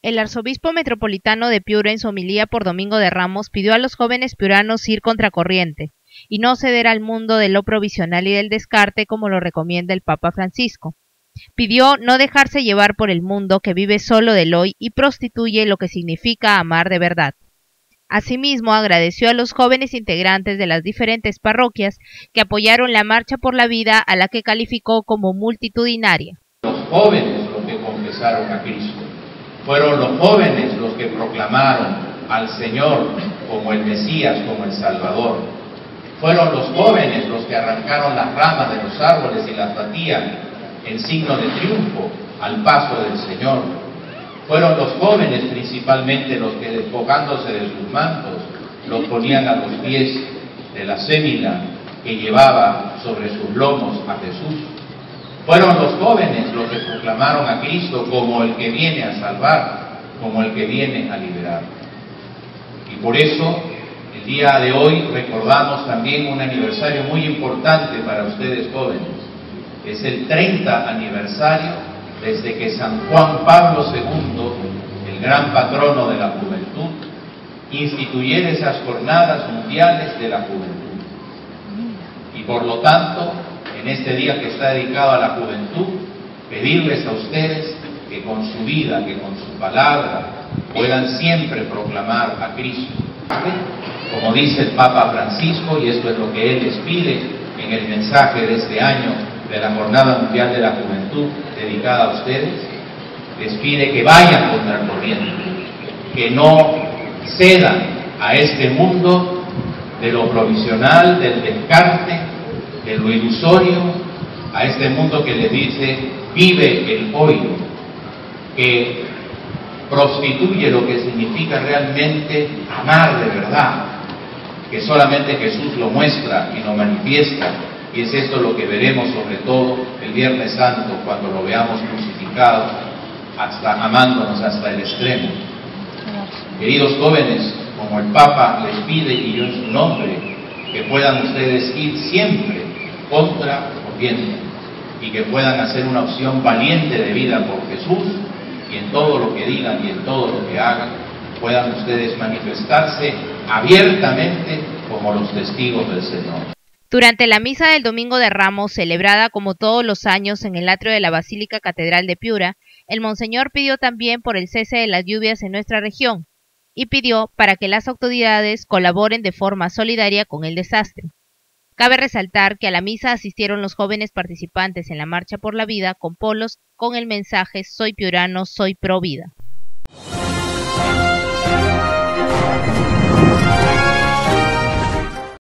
El arzobispo metropolitano de Piura en su homilía por Domingo de Ramos pidió a los jóvenes piuranos ir contracorriente y no ceder al mundo de lo provisional y del descarte como lo recomienda el Papa Francisco. Pidió no dejarse llevar por el mundo que vive solo del hoy y prostituye lo que significa amar de verdad. Asimismo, agradeció a los jóvenes integrantes de las diferentes parroquias que apoyaron la Marcha por la Vida a la que calificó como multitudinaria. Los jóvenes los que confesaron a Cristo fueron los jóvenes los que proclamaron al Señor como el Mesías, como el Salvador. Fueron los jóvenes los que arrancaron las ramas de los árboles y las batían en signo de triunfo al paso del Señor. Fueron los jóvenes principalmente los que despojándose de sus mantos los ponían a los pies de la sémila que llevaba sobre sus lomos a Jesús. Fueron los jóvenes los que proclamaron a Cristo como el que viene a salvar, como el que viene a liberar. Y por eso el día de hoy recordamos también un aniversario muy importante para ustedes jóvenes. Es el 30 aniversario desde que San Juan Pablo II, el gran patrono de la juventud, instituyera esas jornadas mundiales de la juventud. Y por lo tanto, este día que está dedicado a la juventud, pedirles a ustedes que con su vida, que con su palabra, puedan siempre proclamar a Cristo. Como dice el Papa Francisco, y esto es lo que él les pide en el mensaje de este año de la Jornada Mundial de la Juventud dedicada a ustedes, les pide que vayan contra el corriente, que no cedan a este mundo de lo provisional, del descarte, de lo ilusorio a este mundo que le dice vive el hoy, que prostituye lo que significa realmente amar de verdad, que solamente Jesús lo muestra y lo manifiesta, y es esto lo que veremos sobre todo el Viernes Santo cuando lo veamos crucificado, hasta amándonos hasta el extremo. Queridos jóvenes, como el Papa les pide y yo en su nombre, que puedan ustedes ir siempre contra corriente y que puedan hacer una opción valiente de vida por Jesús y en todo lo que digan y en todo lo que hagan puedan ustedes manifestarse abiertamente como los testigos del Señor. Durante la misa del Domingo de Ramos, celebrada como todos los años en el atrio de la Basílica Catedral de Piura, el Monseñor pidió también por el cese de las lluvias en nuestra región y pidió para que las autoridades colaboren de forma solidaria con el desastre. Cabe resaltar que a la misa asistieron los jóvenes participantes en la Marcha por la Vida con polos con el mensaje Soy piurano, soy pro vida.